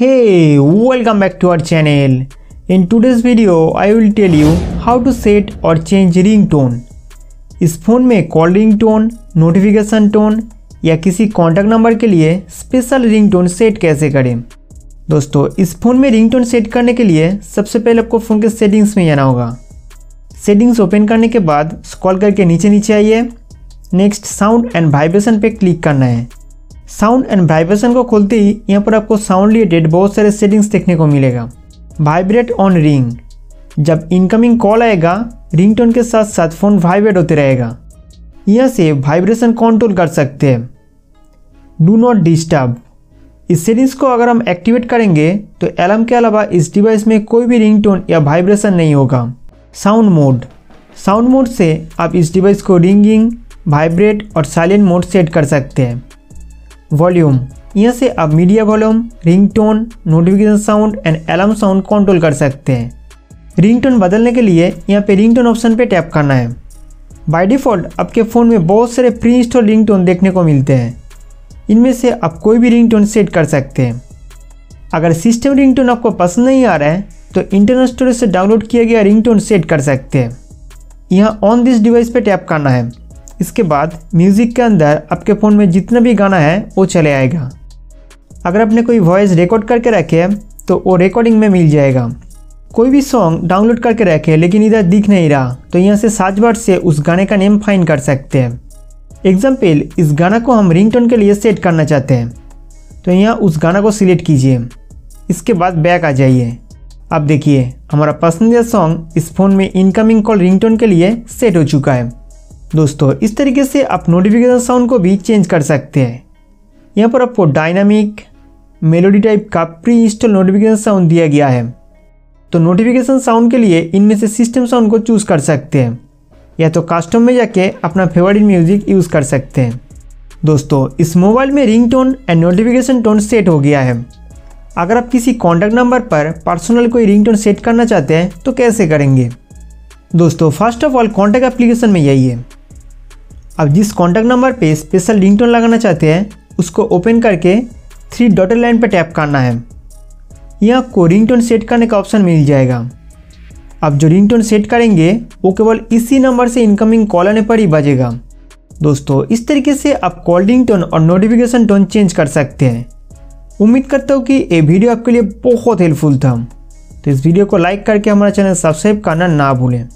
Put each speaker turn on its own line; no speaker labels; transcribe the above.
Hey, welcome back to our channel. In today's video, I will tell you how to set or change ringtone. इस phone में call ringtone notification tone या किसी contact number के लिए special ringtone set कैसे करें दोस्तों इस फ़ोन में रिंगटोन सेट करने के लिए सबसे पहले आपको फ़ोन के सेटिंग्स में जाना होगा सेटिंग्स ओपन करने के बाद स्क्रॉल करके नीचे नीचे आइए नेक्स्ट साउंड एंड वाइब्रेशन पे क्लिक करना है साउंड एंड वाइब्रेशन को खोलते ही यहाँ पर आपको साउंड रिलेटेड बहुत सारे सेटिंग्स देखने को मिलेगा। वाइब्रेट ऑन रिंग जब इनकमिंग कॉल आएगा रिंगटोन के साथ साथ फ़ोन वाइब्रेट होते रहेगा। यहाँ से वाइब्रेशन कंट्रोल कर सकते हैं। डू नॉट डिस्टर्ब इस सेटिंग्स को अगर हम एक्टिवेट करेंगे तो अलार्म के अलावा इस डिवाइस में कोई भी रिंगटोन या वाइब्रेशन नहीं होगा। साउंड मोड साउंड मोड से आप इस डिवाइस को रिंगिंग वाइब्रेट और साइलेंट मोड सेट कर सकते हैं। वॉल्यूम यहाँ से आप media volume ringtone notification sound and alarm sound control कर सकते हैं। रिंगटोन बदलने के लिए यहाँ पे रिंगटोन ऑप्शन पे टैप करना है। बाय डिफ़ॉल्ट आपके फ़ोन में बहुत सारे प्री इंस्टॉल रिंगटोन देखने को मिलते हैं। इनमें से आप कोई भी रिंगटोन सेट कर सकते हैं। अगर सिस्टम रिंगटोन आपको पसंद नहीं आ रहा है तो इंटरनेट स्टोरेज से डाउनलोड किया गया रिंगटोन सेट कर सकते हैं। यहाँ ऑन दिस डिवाइस पे टैप करना है। इसके बाद म्यूज़िक के अंदर आपके फ़ोन में जितना भी गाना है, वो चले आएगा। अगर आपने कोई वॉइस रिकॉर्ड करके रखे तो वो रिकॉर्डिंग में मिल जाएगा। कोई भी सॉन्ग डाउनलोड करके रखे, लेकिन इधर दिख नहीं रहा तो यहाँ से सर्च बार से उस गाने का नेम फाइंड कर सकते हैं। एग्ज़ाम्पल इस गाना को हम रिंगटोन के लिए सेट करना चाहते हैं। तो यहाँ उस गाना को सिलेक्ट कीजिए। इसके बाद बैक आ जाइए। अब देखिए, हमारा पसंदीदा सॉन्ग इस फ़ोन में इनकमिंग कॉल रिंगटोन के लिए सेट हो चुका है। दोस्तों, इस तरीके से आप नोटिफिकेशन साउंड को भी चेंज कर सकते हैं। यहाँ पर आपको डायनामिक मेलोडी टाइप का प्री इंस्टॉल नोटिफिकेशन साउंड दिया गया है। तो नोटिफिकेशन साउंड के लिए इनमें से सिस्टम साउंड को चूज़ कर सकते हैं। या तो कस्टम में जाके अपना फेवरेट म्यूज़िक यूज़ कर सकते हैं। दोस्तों, इस मोबाइल में ring tone and notification tone set हो गया है। अगर आप किसी कॉन्टैक्ट नंबर पर पर्सनल कोई रिंग टोन सेट करना चाहते हैं तो कैसे करेंगे? दोस्तों first of all contact application में जाइए। अब जिस कॉन्टैक्ट नंबर पे स्पेशल रिंगटोन लगाना चाहते हैं, उसको ओपन करके थ्री डॉटेड लाइन पर टैप करना है। यहाँ आपको रिंगटोन सेट करने का ऑप्शन मिल जाएगा। अब जो रिंगटोन सेट करेंगे, वो केवल इसी नंबर से इनकमिंग कॉल आने पर ही बजेगा। दोस्तों, इस तरीके से आप कॉल रिंगटोन और नोटिफिकेशन टोन चेंज कर सकते हैं। उम्मीद करता हूँ कि ये वीडियो आपके लिए बहुत हेल्पफुल था। तो इस वीडियो को लाइक करके हमारा चैनल सब्सक्राइब करना ना भूलें।